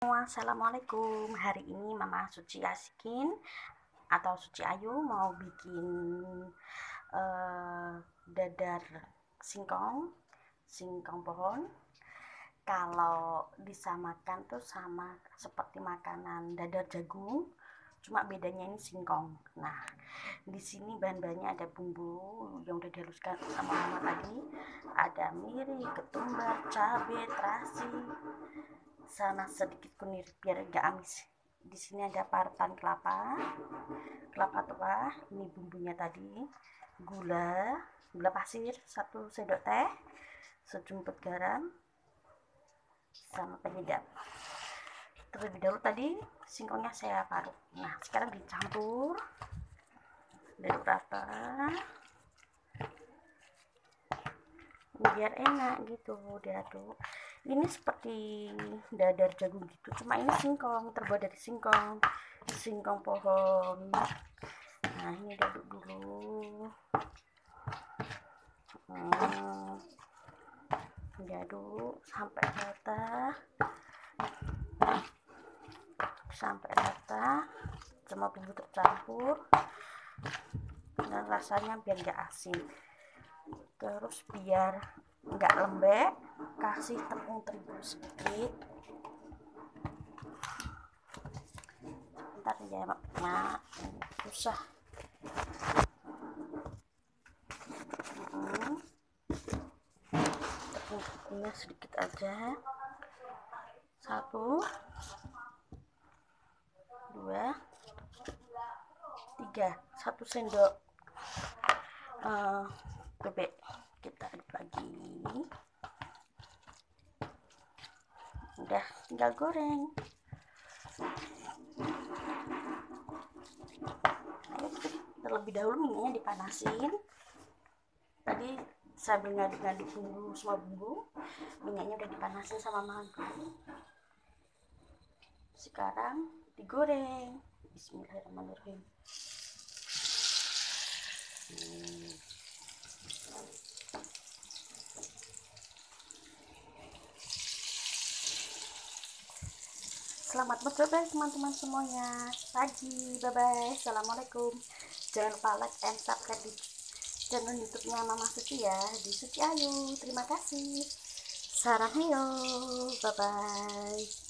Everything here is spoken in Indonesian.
Assalamualaikum. Hari ini Mama Suci Asikin Atau Suci Ayu mau bikin uh, Dadar singkong Singkong pohon. Kalau disamakan tuh sama Seperti makanan dadar jagung Cuma bedanya ini singkong. Nah di sini bahan-bahannya ada bumbu Yang udah dihaluskan sama mama tadi. Ada miri, ketumbar, cabai, terasi sama sedikit kunir biar enggak amis. Di sini ada parutan kelapa. Kelapa tua ini bumbunya tadi. Gula gula pasir satu sendok teh sejumput garam sama penyedap. Terlebih dahulu tadi singkongnya saya parut. Nah sekarang dicampur. Dari rata biar enak gitu diaduk ini seperti dadar jagung gitu. Cuma ini singkong terbuat dari singkong singkong pohon. Nah ini diaduk dulu. Hmm, diaduk sampai rata. Sampai rata. Semua bumbu tercampur. Dan rasanya biar enggak asin. Terus biar enggak lembek kasih tepung terigu sedikit. Ntar ya maknya susah. Hmm. tepung tepungnya sedikit aja. Satu. Dua. Tiga. Satu sendok uh, bebek udah tinggal goreng. Terlebih dahulu minyaknya dipanasin. Tadi sambil ngaduk-ngaduk bumbu semua bumbu minyaknya udah dipanasin sama mangkuk sekarang digoreng. Bismillahirrahmanirrahim. Selamat bercoba teman-teman semuanya. Pagi, bye bye. Assalamualaikum. Jangan lupa like and subscribe di channel YouTube-nya Mama Suci ya, di Suci Ayu. Terima kasih. Sarang bye bye.